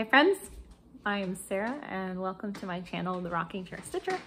Hi friends, I am Sarah and welcome to my channel, The Rocking Chair Stitcher.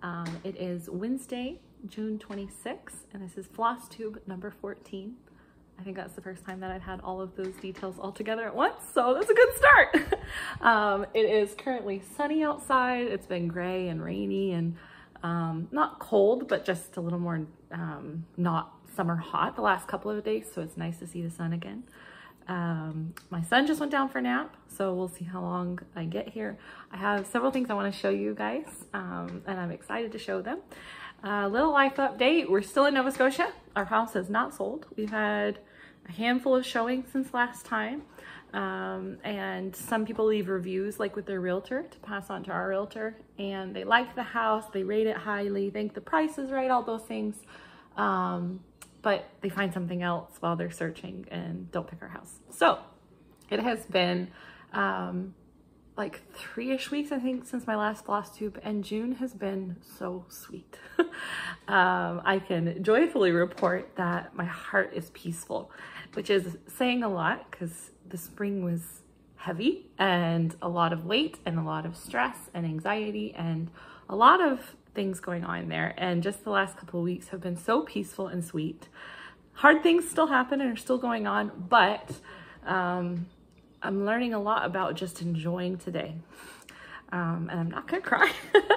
Um, it is Wednesday, June 26th, and this is floss tube number 14. I think that's the first time that I've had all of those details all together at once, so that's a good start. um, it is currently sunny outside. It's been gray and rainy and um, not cold, but just a little more um, not summer hot the last couple of days, so it's nice to see the sun again. Um, my son just went down for a nap, so we'll see how long I get here. I have several things I want to show you guys, um, and I'm excited to show them. A uh, little life update. We're still in Nova Scotia. Our house is not sold. We've had a handful of showings since last time. Um, and some people leave reviews like with their realtor to pass on to our realtor and they like the house, they rate it highly, think the price is right, all those things. Um, but they find something else while they're searching and don't pick our house. So it has been um, like three-ish weeks, I think, since my last floss tube, and June has been so sweet. um, I can joyfully report that my heart is peaceful, which is saying a lot because the spring was heavy and a lot of weight and a lot of stress and anxiety and a lot of things going on there. And just the last couple of weeks have been so peaceful and sweet. Hard things still happen and are still going on, but um, I'm learning a lot about just enjoying today. Um, and I'm not gonna cry.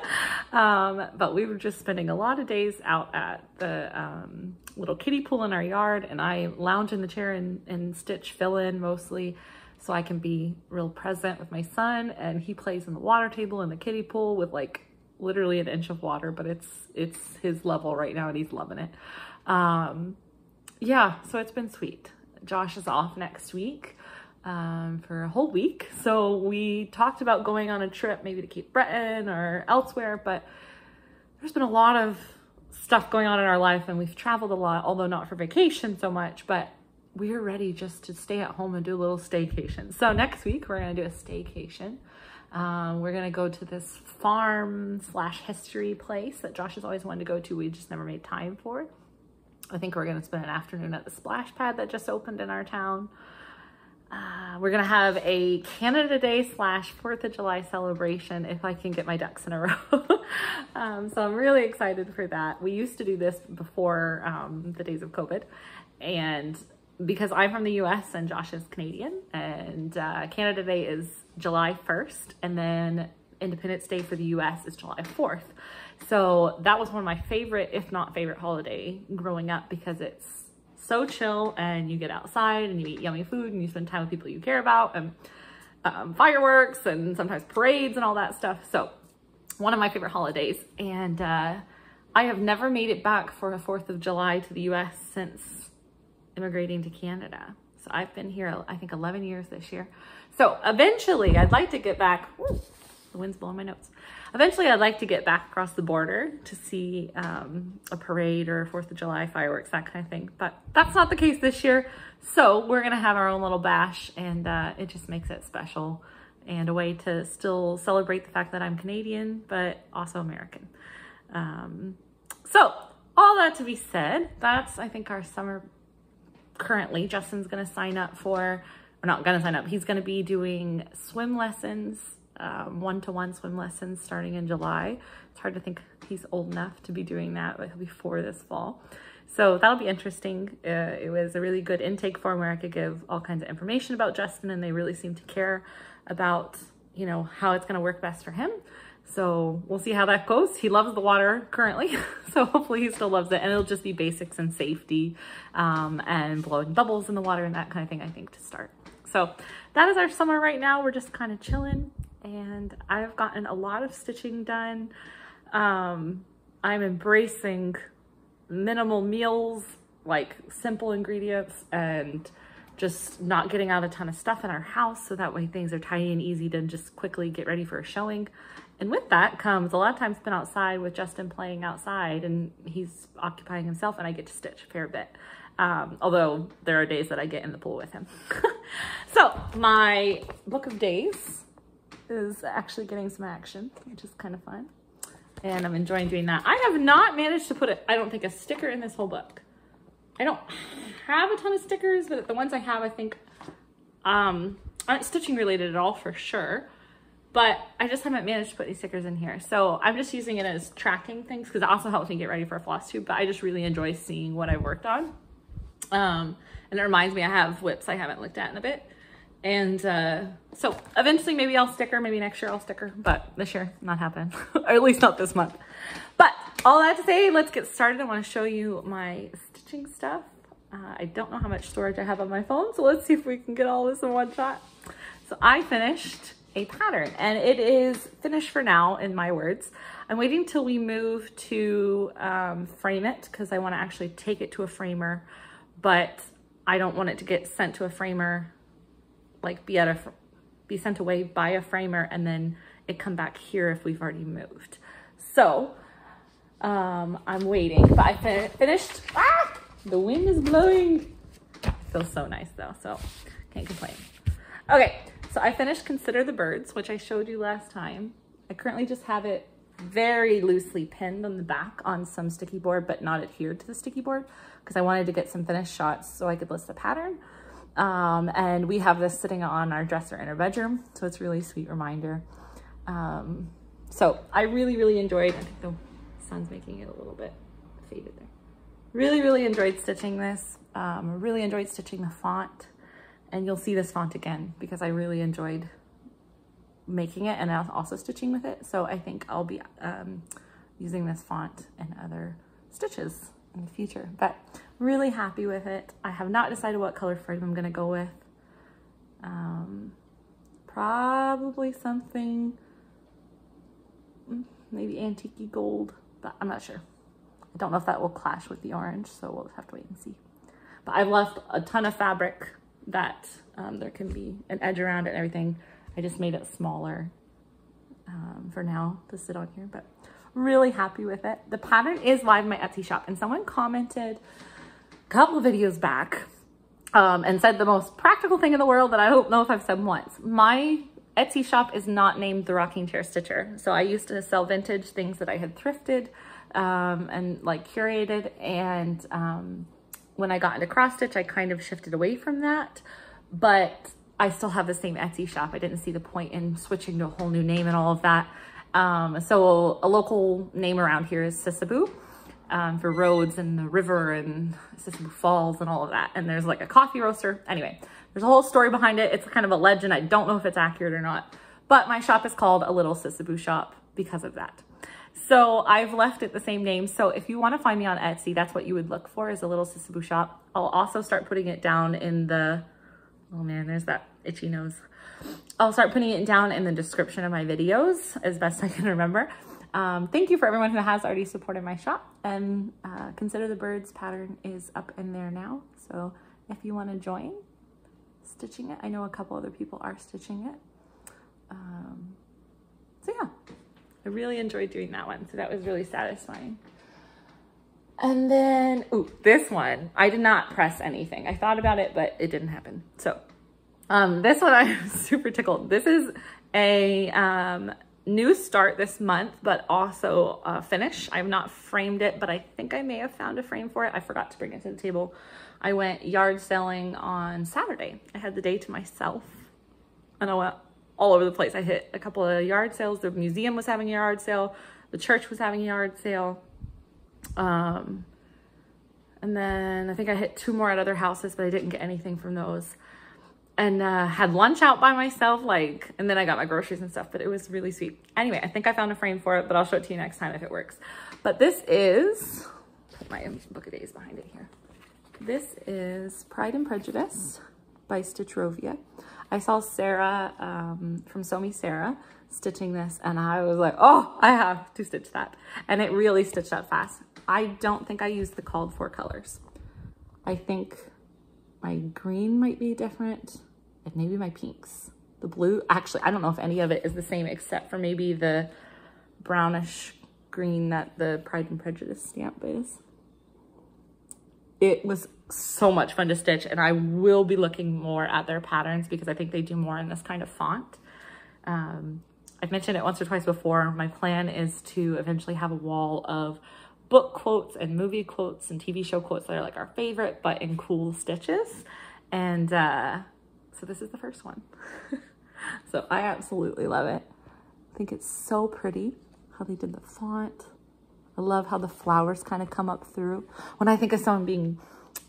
um, but we were just spending a lot of days out at the um, little kiddie pool in our yard and I lounge in the chair and, and stitch fill in mostly so I can be real present with my son and he plays in the water table in the kiddie pool with like literally an inch of water, but it's it's his level right now and he's loving it. Um, yeah, so it's been sweet. Josh is off next week um, for a whole week. So we talked about going on a trip, maybe to Cape Breton or elsewhere, but there's been a lot of stuff going on in our life and we've traveled a lot, although not for vacation so much, but we're ready just to stay at home and do a little staycation. So next week we're gonna do a staycation. Um, we're gonna go to this farm slash history place that Josh has always wanted to go to. We just never made time for it. I think we're gonna spend an afternoon at the splash pad that just opened in our town. Uh, we're gonna have a Canada Day slash 4th of July celebration if I can get my ducks in a row. um, so I'm really excited for that. We used to do this before um, the days of COVID and because I'm from the US and Josh is Canadian and uh, Canada Day is July 1st and then Independence Day for the US is July 4th. So that was one of my favorite, if not favorite holiday growing up because it's so chill and you get outside and you eat yummy food and you spend time with people you care about and um, fireworks and sometimes parades and all that stuff. So one of my favorite holidays. And uh, I have never made it back for a 4th of July to the US since immigrating to Canada. So I've been here, I think 11 years this year. So eventually I'd like to get back, the wind's blowing my notes. Eventually I'd like to get back across the border to see um, a parade or 4th of July fireworks, that kind of thing. But that's not the case this year. So we're gonna have our own little bash and uh, it just makes it special and a way to still celebrate the fact that I'm Canadian, but also American. Um, so all that to be said, that's I think our summer currently. Justin's gonna sign up for, or not gonna sign up, he's gonna be doing swim lessons, um, one-to-one swim lessons starting in July. It's hard to think he's old enough to be doing that, but he'll be four this fall. So that'll be interesting. Uh, it was a really good intake form where I could give all kinds of information about Justin and they really seem to care about, you know, how it's gonna work best for him. So we'll see how that goes. He loves the water currently, so hopefully he still loves it. And it'll just be basics and safety um, and blowing bubbles in the water and that kind of thing, I think, to start. So that is our summer right now. We're just kind of chilling and I've gotten a lot of stitching done. Um, I'm embracing minimal meals, like simple ingredients and just not getting out a ton of stuff in our house so that way things are tidy and easy to just quickly get ready for a showing. And with that comes a lot of times spent outside with Justin playing outside and he's occupying himself and I get to stitch a fair bit. Um, although there are days that I get in the pool with him. so my book of days is actually getting some action, which is kind of fun. And I'm enjoying doing that. I have not managed to put, a, I don't think, a sticker in this whole book. I don't have a ton of stickers, but the ones I have, I think, um, aren't stitching related at all for sure, but I just haven't managed to put any stickers in here. So I'm just using it as tracking things because it also helps me get ready for a floss tube, but I just really enjoy seeing what I've worked on. Um, and it reminds me I have whips I haven't looked at in a bit. And uh, so eventually maybe I'll sticker, maybe next year I'll sticker, but this year not happening, or at least not this month. But all that to say, let's get started. I wanna show you my stitching stuff. Uh, I don't know how much storage I have on my phone, so let's see if we can get all this in one shot. So I finished a pattern and it is finished for now in my words. I'm waiting till we move to um, frame it because I want to actually take it to a framer, but I don't want it to get sent to a framer, like be at a, be sent away by a framer and then it come back here if we've already moved. So um, I'm waiting, but I fin finished. Ah, the wind is blowing. Feels so nice though, so can't complain. Okay, so I finished Consider the Birds, which I showed you last time. I currently just have it very loosely pinned on the back on some sticky board, but not adhered to the sticky board because I wanted to get some finished shots so I could list the pattern. Um, and we have this sitting on our dresser in our bedroom. So it's really sweet reminder. Um, so I really, really enjoyed, I think the sun's making it a little bit faded there. Really, really enjoyed stitching this. Um, really enjoyed stitching the font and you'll see this font again because I really enjoyed making it and also stitching with it. So I think I'll be um, using this font and other stitches in the future, but really happy with it. I have not decided what color frame I'm gonna go with. Um, probably something, mm, maybe antique gold, but I'm not sure. I don't know if that will clash with the orange, so we'll have to wait and see. But I've left a ton of fabric that um, there can be an edge around it and everything. I just made it smaller um, for now to sit on here, but really happy with it. The pattern is live in my Etsy shop and someone commented a couple videos back um, and said the most practical thing in the world that I don't know if I've said once. My Etsy shop is not named The Rocking Chair Stitcher. So I used to sell vintage things that I had thrifted um, and like curated and um, when I got into cross stitch, I kind of shifted away from that, but I still have the same Etsy shop. I didn't see the point in switching to a whole new name and all of that. Um, so a local name around here is Sissiboo um, for roads and the river and Sissiboo Falls and all of that. And there's like a coffee roaster. Anyway, there's a whole story behind it. It's kind of a legend. I don't know if it's accurate or not, but my shop is called A Little Sissiboo Shop because of that. So I've left it the same name. So if you want to find me on Etsy, that's what you would look for is a little Sissiboo shop. I'll also start putting it down in the, oh man, there's that itchy nose. I'll start putting it down in the description of my videos as best I can remember. Um, thank you for everyone who has already supported my shop and uh, Consider the Birds pattern is up in there now. So if you want to join stitching it, I know a couple other people are stitching it. Um, so yeah. I really enjoyed doing that one. So that was really satisfying. And then, ooh, this one, I did not press anything. I thought about it, but it didn't happen. So um, this one, I'm super tickled. This is a um, new start this month, but also a finish. I've not framed it, but I think I may have found a frame for it. I forgot to bring it to the table. I went yard selling on Saturday. I had the day to myself. and I what all over the place. I hit a couple of yard sales. The museum was having a yard sale. The church was having a yard sale. Um, and then I think I hit two more at other houses, but I didn't get anything from those. And uh, had lunch out by myself, like, and then I got my groceries and stuff, but it was really sweet. Anyway, I think I found a frame for it, but I'll show it to you next time if it works. But this is, put my book of days behind it here. This is Pride and Prejudice by Stitchrovia. I saw Sarah um, from Me Sarah stitching this and I was like, oh, I have to stitch that. And it really stitched up fast. I don't think I used the called for colors. I think my green might be different and maybe my pinks. The blue, actually, I don't know if any of it is the same except for maybe the brownish green that the Pride and Prejudice stamp is. It was so much fun to stitch and I will be looking more at their patterns because I think they do more in this kind of font. Um, I've mentioned it once or twice before. My plan is to eventually have a wall of book quotes and movie quotes and TV show quotes that are like our favorite, but in cool stitches. And uh, So this is the first one. so I absolutely love it. I think it's so pretty how they did the font. I love how the flowers kind of come up through. When I think of someone being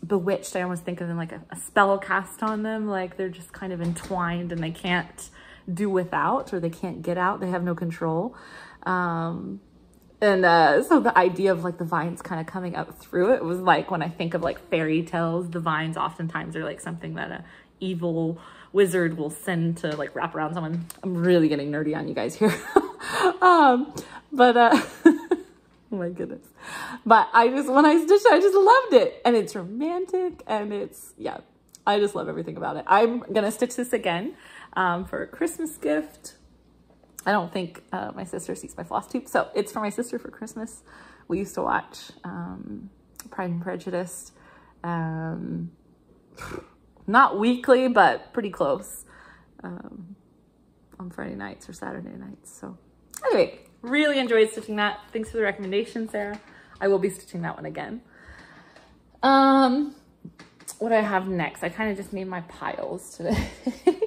bewitched, I almost think of them like a, a spell cast on them. Like they're just kind of entwined and they can't do without or they can't get out. They have no control. Um, and uh, so the idea of like the vines kind of coming up through it was like when I think of like fairy tales, the vines oftentimes are like something that a evil wizard will send to like wrap around someone. I'm really getting nerdy on you guys here. um, but uh, oh my goodness. But I just, when I stitched it, I just loved it. And it's romantic and it's, yeah, I just love everything about it. I'm going to stitch this again um, for a Christmas gift. I don't think uh, my sister sees my floss tube. So it's for my sister for Christmas. We used to watch um, Pride and Prejudice. Um, not weekly, but pretty close um, on Friday nights or Saturday nights. So anyway, really enjoyed stitching that. Thanks for the recommendation, Sarah. I will be stitching that one again. Um, what do I have next? I kind of just made my piles today.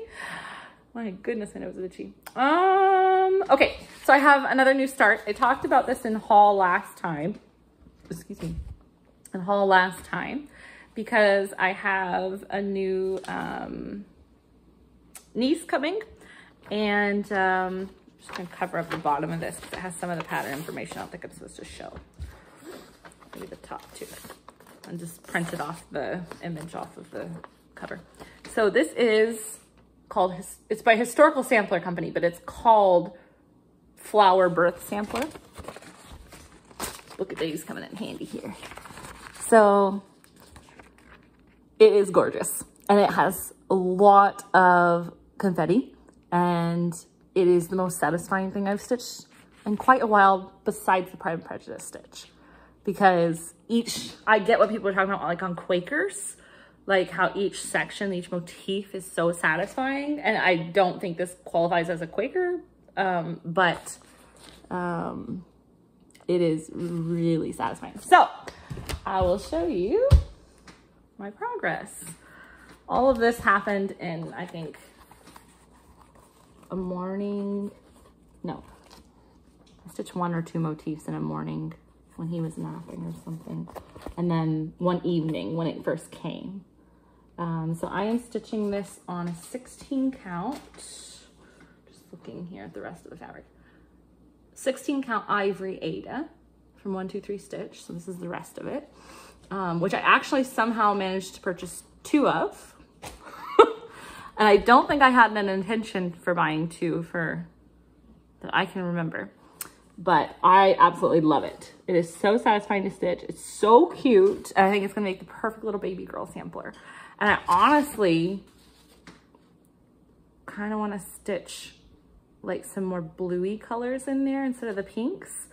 My goodness, my nose is itchy. Um, okay, so I have another new start. I talked about this in haul last time. Excuse me. In haul last time because I have a new um, niece coming and um, I'm just gonna cover up the bottom of this because it has some of the pattern information I don't think I'm supposed to show. Maybe the top too. And just print it off the image off of the cover. So this is called, it's by Historical Sampler Company, but it's called Flower Birth Sampler. Look at these coming in handy here. So it is gorgeous and it has a lot of confetti and it is the most satisfying thing I've stitched in quite a while besides the Pride and Prejudice stitch because each, I get what people are talking about like on Quakers, like how each section, each motif is so satisfying. And I don't think this qualifies as a Quaker, um, but um, it is really satisfying. So I will show you my progress. All of this happened in, I think, a morning, no, I stitched one or two motifs in a morning when he was napping or something. And then one evening when it first came. Um, so I am stitching this on a 16 count. Just looking here at the rest of the fabric. 16 count ivory Aida from 123 Stitch. So this is the rest of it, um, which I actually somehow managed to purchase two of. and I don't think I had an intention for buying two for that I can remember. But I absolutely love it. It is so satisfying to stitch. It's so cute. And I think it's gonna make the perfect little baby girl sampler. And I honestly kind of want to stitch like some more bluey colors in there instead of the pinks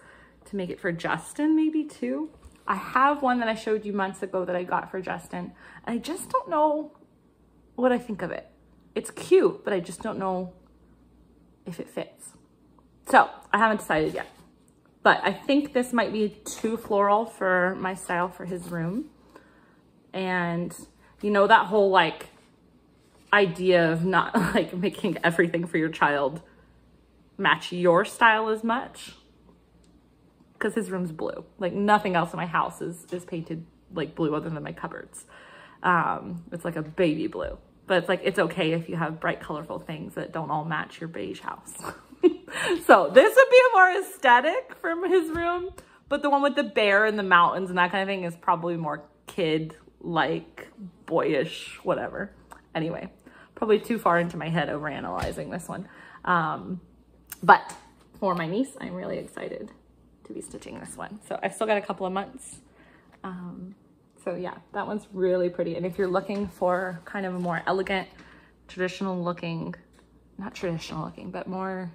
to make it for Justin maybe too. I have one that I showed you months ago that I got for Justin. And I just don't know what I think of it. It's cute, but I just don't know if it fits. So I haven't decided yet. But I think this might be too floral for my style for his room. And you know, that whole like idea of not like making everything for your child match your style as much because his room's blue. Like nothing else in my house is, is painted like blue other than my cupboards. Um, it's like a baby blue, but it's like, it's okay if you have bright, colorful things that don't all match your beige house. so this would be more aesthetic from his room, but the one with the bear and the mountains and that kind of thing is probably more kid like boyish, whatever. Anyway, probably too far into my head over analyzing this one. Um, but for my niece, I'm really excited to be stitching this one. So I've still got a couple of months. Um, so yeah, that one's really pretty. And if you're looking for kind of a more elegant, traditional looking, not traditional looking, but more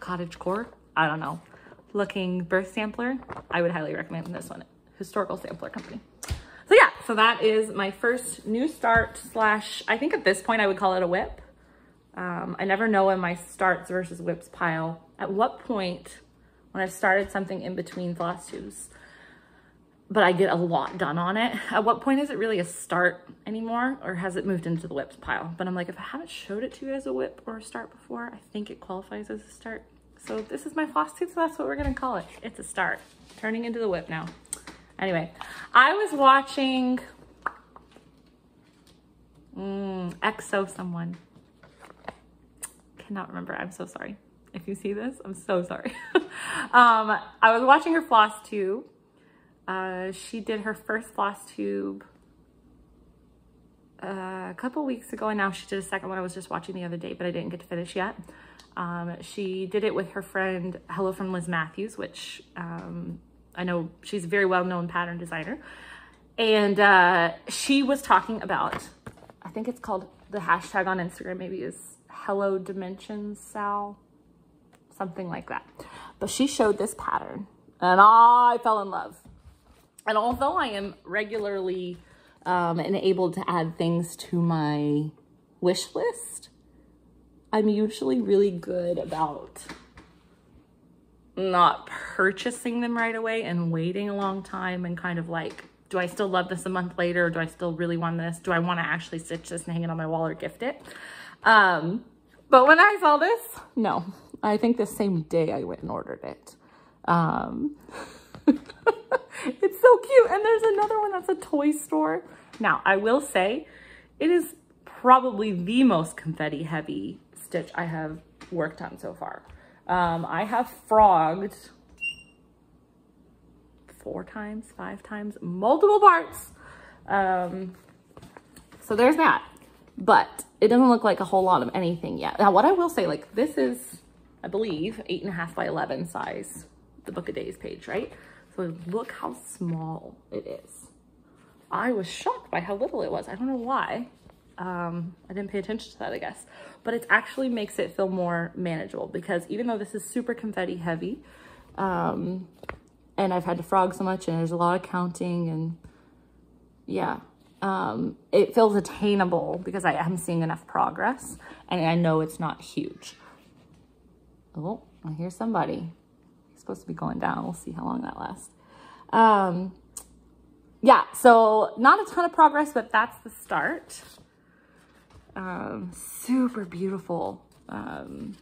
cottage core, I don't know, looking birth sampler, I would highly recommend this one, Historical Sampler Company. So that is my first new start slash, I think at this point I would call it a whip. Um, I never know in my starts versus whips pile, at what point when I've started something in between floss tubes, but I get a lot done on it. At what point is it really a start anymore or has it moved into the whips pile? But I'm like, if I haven't showed it to you as a whip or a start before, I think it qualifies as a start. So this is my floss tube, so that's what we're gonna call it. It's a start, turning into the whip now. Anyway, I was watching mm, EXO someone. Cannot remember, I'm so sorry. If you see this, I'm so sorry. um, I was watching her floss tube uh, she did her first floss tube uh, a couple weeks ago and now she did a second one I was just watching the other day but I didn't get to finish yet. Um, she did it with her friend Hello from Liz Mathews which um, I know she's a very well-known pattern designer. And uh, she was talking about I think it's called the hashtag on Instagram maybe is Hello Dimensions Sal something like that. But she showed this pattern and I fell in love. And although I am regularly um, enabled to add things to my wish list, I'm usually really good about not purchasing them right away and waiting a long time and kind of like, do I still love this a month later? Do I still really want this? Do I want to actually stitch this and hang it on my wall or gift it? Um, but when I saw this, no, I think the same day I went and ordered it. Um, it's so cute. And there's another one that's a toy store. Now, I will say it is probably the most confetti heavy stitch I have worked on so far. Um, I have frogged four times, five times, multiple parts. Um, so there's that. But it doesn't look like a whole lot of anything yet. Now, what I will say, like this is, I believe, eight and a half by 11 size, the Book of Days page, right? So look how small it is. I was shocked by how little it was. I don't know why. Um, I didn't pay attention to that, I guess. But it actually makes it feel more manageable because even though this is super confetti heavy, um, and I've had to frog so much and there's a lot of counting and yeah, um, it feels attainable because I am seeing enough progress and I know it's not huge. Oh, I hear somebody supposed to be going down. We'll see how long that lasts. Um, yeah, so not a ton of progress, but that's the start. Um, super beautiful um,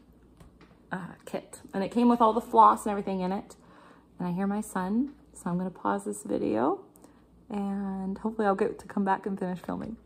uh, kit. And it came with all the floss and everything in it. And I hear my son, so I'm to pause this video and hopefully I'll get to come back and finish filming.